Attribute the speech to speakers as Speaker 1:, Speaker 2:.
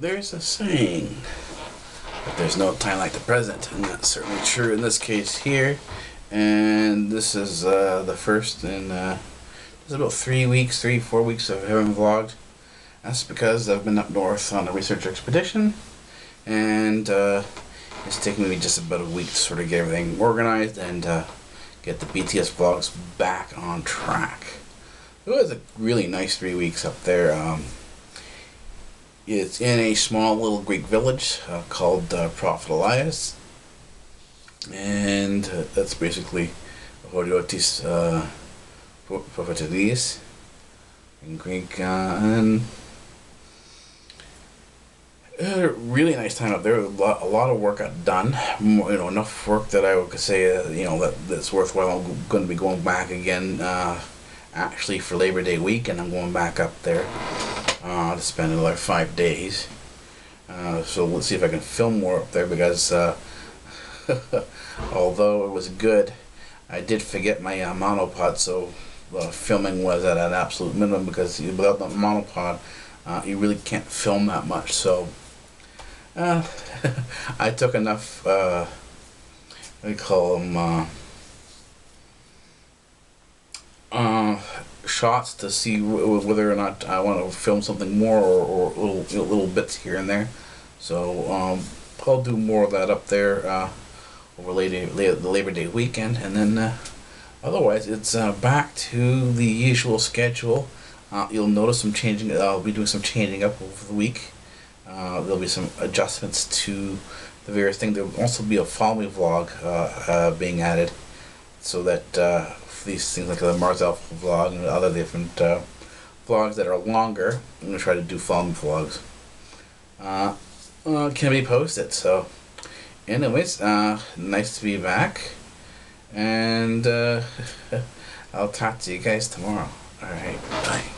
Speaker 1: There's a saying that there's no time like the present, and that's certainly true in this case here. And this is uh, the first in uh, it's about three weeks, three four weeks of having vlogged. That's because I've been up north on a research expedition, and uh, it's taken me just about a week to sort of get everything organized and uh, get the BTS vlogs back on track. It was a really nice three weeks up there. Um, it's in a small little Greek village uh, called uh, Prophet Elias, and uh, that's basically Horiotis uh, Prophetidis in Greek. Uh, and a really nice time up there. A lot, a lot of work got done. More, you know, enough work that I could say, uh, you know, that that's worthwhile. I'm going to be going back again. Uh, actually, for Labor Day weekend, I'm going back up there uh, to spend another five days. Uh, so let's see if I can film more up there because uh, although it was good, I did forget my uh, monopod. So uh, filming was at an absolute minimum because without the monopod, uh, you really can't film that much. So uh, I took enough. You call them? Uh, uh, shots to see whether or not I want to film something more or, or little little bits here and there. So um, I'll do more of that up there uh, over later, the Labor Day weekend, and then uh, otherwise it's uh, back to the usual schedule. Uh, you'll notice some changing. I'll be doing some changing up over the week. Uh, there'll be some adjustments to the various things. There will also be a following vlog uh, uh, being added, so that uh, these things like the Mars vlog and other different uh, vlogs that are longer, I'm gonna try to do following vlogs. Uh, uh, can be posted. So, anyways, uh, nice to be back, and uh, I'll talk to you guys tomorrow. All right, bye.